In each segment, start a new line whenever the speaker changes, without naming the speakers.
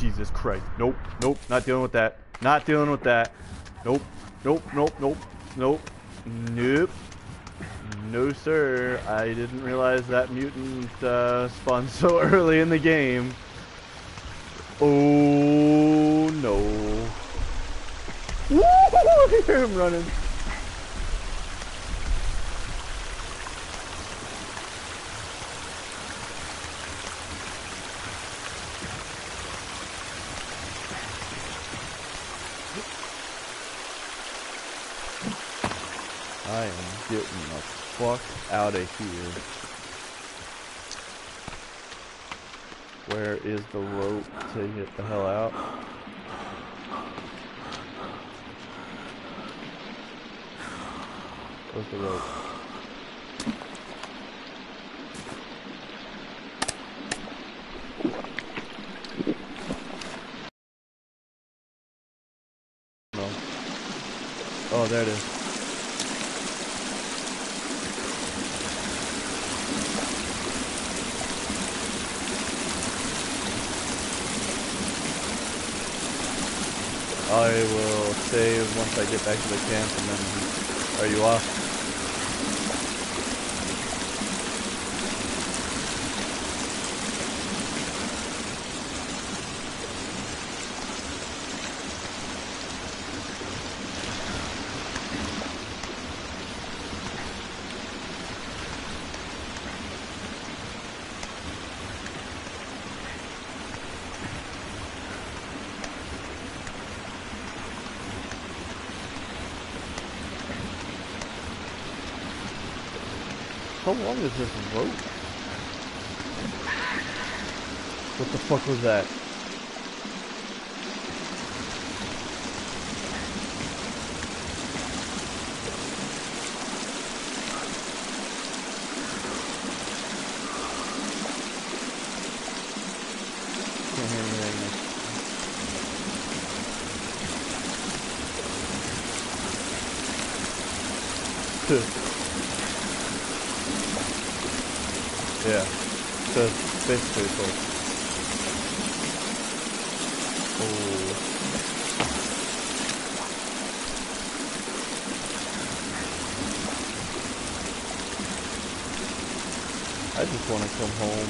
Jesus Christ. Nope, nope, not dealing with that. Not dealing with that. Nope, nope, nope, nope, nope, nope. No, sir. I didn't realize that mutant uh, spawned so early in the game. Oh, no. Woo! I hear him running. I am getting the fuck out of here. Where is the rope to get the hell out? Where's the rope? Oh, there it is. I will save once I get back to the camp and then are you off? How long is this rope? What the fuck was that? Can't hear. Yeah. So it's like Oh I just wanna come home.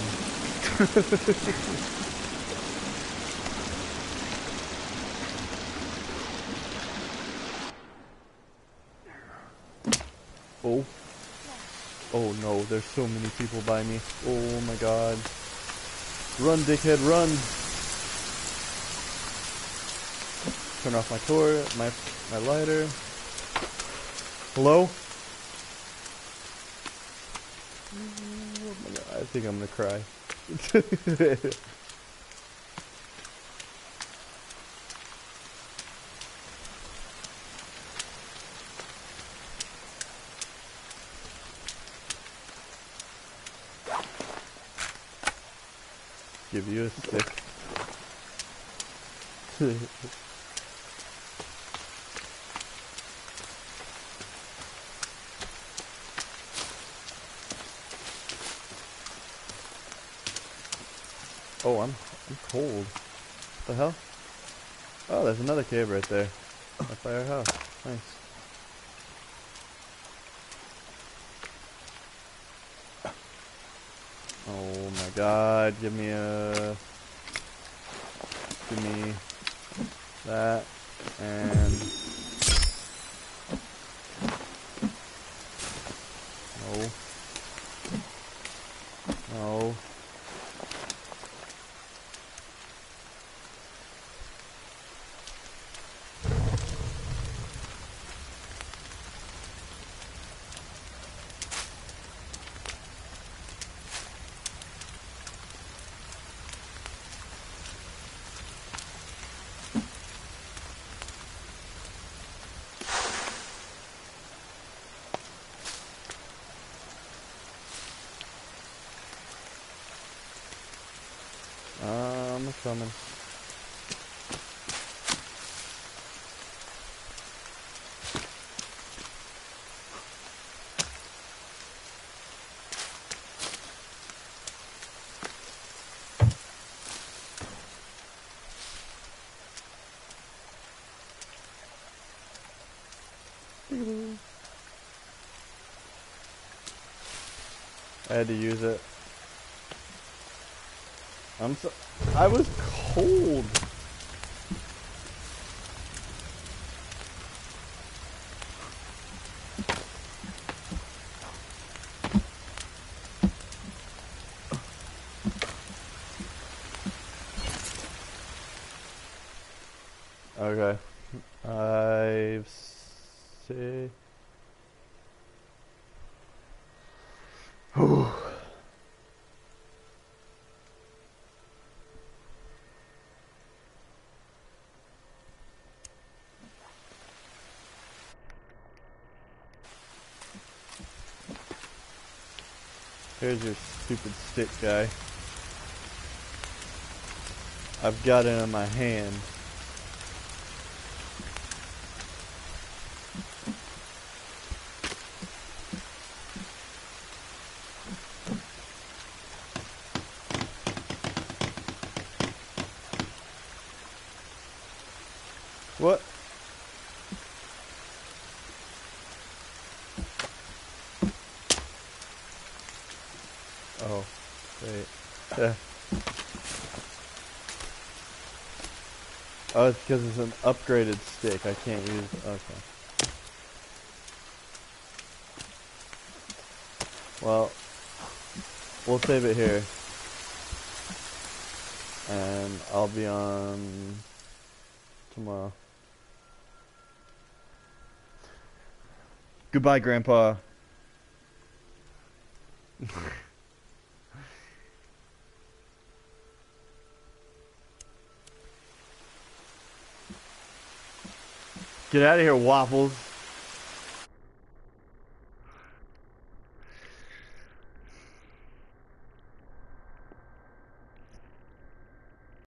oh. Oh no, there's so many people by me. Oh my god. Run, dickhead, run! Turn off my tor my my lighter. Hello? Oh I think I'm gonna cry. Give you a stick. oh, I'm I'm cold. What the hell? Oh, there's another cave right there. Right by our house. Nice. Oh my god, give me a... Give me that, and... Um, I'm coming. I had to use it. I'm so. I was cold. Okay. Here's your stupid stick guy. I've got it in my hand. What? Oh, wait. Yeah. Oh, it's because it's an upgraded stick. I can't use. Okay. Well, we'll save it here. And I'll be on tomorrow. Goodbye, Grandpa. Get out of here, Waffles.